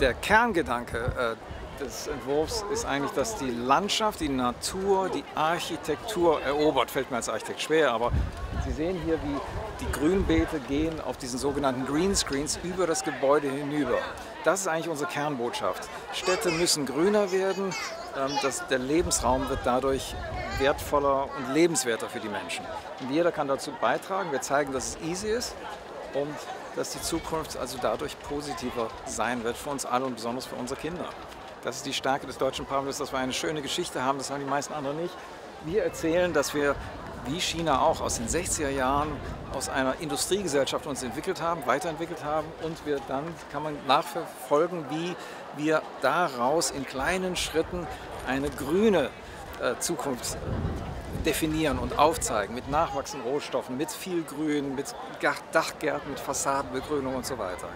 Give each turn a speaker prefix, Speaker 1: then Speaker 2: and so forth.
Speaker 1: der Kerngedanke äh, des Entwurfs ist eigentlich, dass die Landschaft, die Natur, die Architektur erobert. Fällt mir als Architekt schwer, aber Sie sehen hier, wie die Grünbeete gehen auf diesen sogenannten Greenscreens über das Gebäude hinüber. Das ist eigentlich unsere Kernbotschaft. Städte müssen grüner werden, ähm, das, der Lebensraum wird dadurch wertvoller und lebenswerter für die Menschen. Und jeder kann dazu beitragen. Wir zeigen, dass es easy ist und dass die Zukunft also dadurch positiver sein wird für uns alle und besonders für unsere Kinder. Das ist die Stärke des deutschen Parlaments, dass wir eine schöne Geschichte haben, das haben die meisten anderen nicht. Wir erzählen, dass wir wie China auch aus den 60er Jahren aus einer Industriegesellschaft uns entwickelt haben, weiterentwickelt haben und wir dann kann man nachverfolgen, wie wir daraus in kleinen Schritten eine grüne äh, Zukunft definieren und aufzeigen mit nachwachsenden Rohstoffen, mit viel Grün, mit Dachgärten, mit Fassadenbegrünung und so weiter.